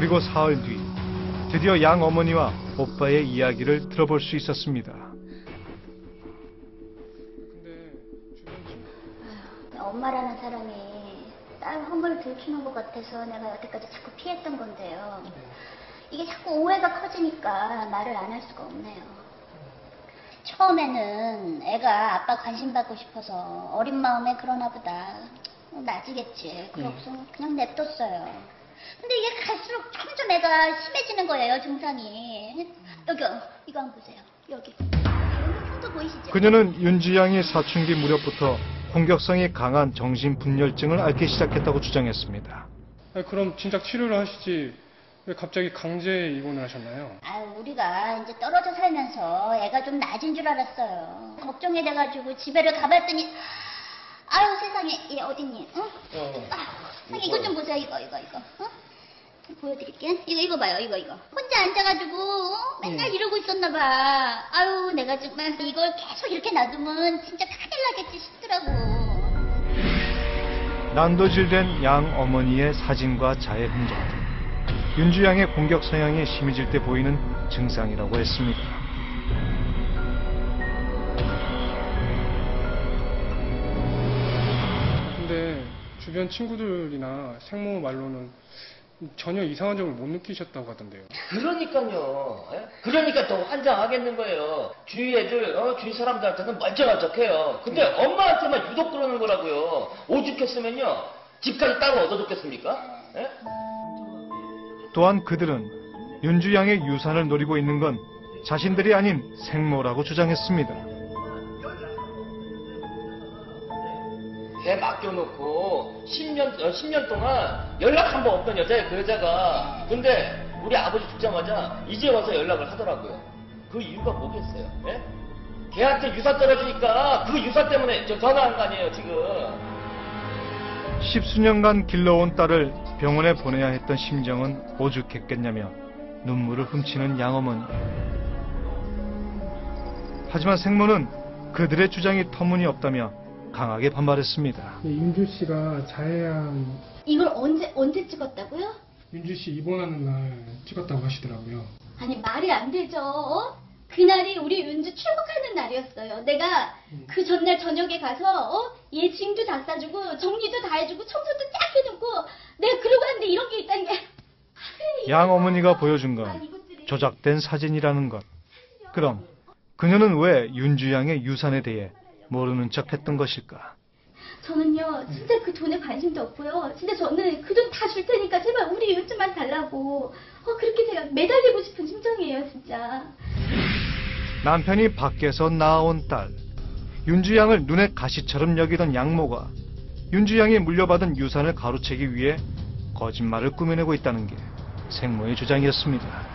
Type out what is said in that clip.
그리고 사흘 뒤 드디어 양 어머니와 오빠의 이야기를 들어볼 수 있었습니다. 엄마라는 사람이 딸 허물을 들키는 것 같아서 내가 여태까지 자꾸 피했던 건데요. 이게 자꾸 오해가 커지니까 말을 안 할 수가 없네요. 처음에는 애가 아빠 관심 받고 싶어서 어린 마음에 그러나 보다. 어, 나지겠지. 그러고서 그냥 냅뒀어요. 근데 이게 갈수록 점점 애가 심해지는 거예요, 증상이. 여기요, 이거 한번 보세요. 여기. 여기 흉터 보이시죠? 그녀는 윤주양이 사춘기 무렵부터 공격성이 강한 정신분열증을 앓기 시작했다고 주장했습니다. 아니, 그럼 진작 치료를 하시지 왜 갑자기 강제 입원을 하셨나요? 아, 우리가 이제 떨어져 살면서 애가 좀 낮은 줄 알았어요. 걱정이 돼가지고 집에를 가봤더니, 아유 세상에, 얘 어딨니? 응? 아, 세상에 이거 좀 보세요, 이거, 이거, 이거. 어? 보여드릴게. 이거, 이거 봐요, 이거, 이거. 혼자 앉아가지고 어? 맨날 이러고 있었나봐. 아유, 내가 정말 이걸 계속 이렇게 놔두면 진짜 큰일 나겠지 싶더라고. 난도질된 양 어머니의 사진과 자해 흔적. 윤주양의 공격 성향이 심해질 때 보이는 증상이라고 했습니다. 주변 친구들이나 생모 말로는 전혀 이상한 점을 못 느끼셨다고 하던데요. 그러니까요. 예? 그러니까 더 환장하겠는 거예요. 주위 애들, 어, 주위 사람들한테는 멀쩡한 척해요. 근데 엄마한테만 유독 그러는 거라고요. 오죽했으면요. 집까지 따로 얻어줬겠습니까? 예? 또한 그들은 윤주양의 유산을 노리고 있는 건 자신들이 아닌 생모라고 주장했습니다. 배 맡겨놓고 10년, 어, 10년 동안 연락 한 번 없던 여자예요, 그 여자가. 근데 우리 아버지 죽자마자 이제 와서 연락을 하더라고요. 그 이유가 뭐겠어요? 예? 걔한테 유산 떨어지니까 그 유산 때문에 저 전화한 거 아니에요, 지금. 십수년간 길러온 딸을 병원에 보내야 했던 심정은 오죽했겠냐며 눈물을 훔치는 양어머니. 하지만 생모는 그들의 주장이 터무니없다며 강하게 반발했습니다. 윤주 씨가 자해한 이걸 언제, 언제 찍었다고요? 윤주 씨 입원하는 날 찍었다고 하시더라고요. 아니 말이 안 되죠. 어? 그날이 우리 윤주 출국하는 날이었어요. 내가 그 전날 저녁에 가서 어? 얘 짐도 다 싸주고 정리도 다 해주고 청소도 쫙 해놓고 내가 그러고 왔는데 이런 게 있다는 게 양 어머니가 보여준 건 조작된 사진이라는 것. 그럼 그녀는 왜 윤주양의 유산에 대해 모르는 척 했던 것일까? 저는요 진짜 그 돈에 관심도 없고요. 진짜 저는 그 돈 다 줄 테니까 제발 우리 윤주만 달라고 어 그렇게 제가 매달리고 싶은 심정이에요 진짜. 남편이 밖에서 나온 딸. 윤주양을 눈에 가시처럼 여기던 양모가 윤주양이 물려받은 유산을 가로채기 위해 거짓말을 꾸며내고 있다는 게 생모의 주장이었습니다.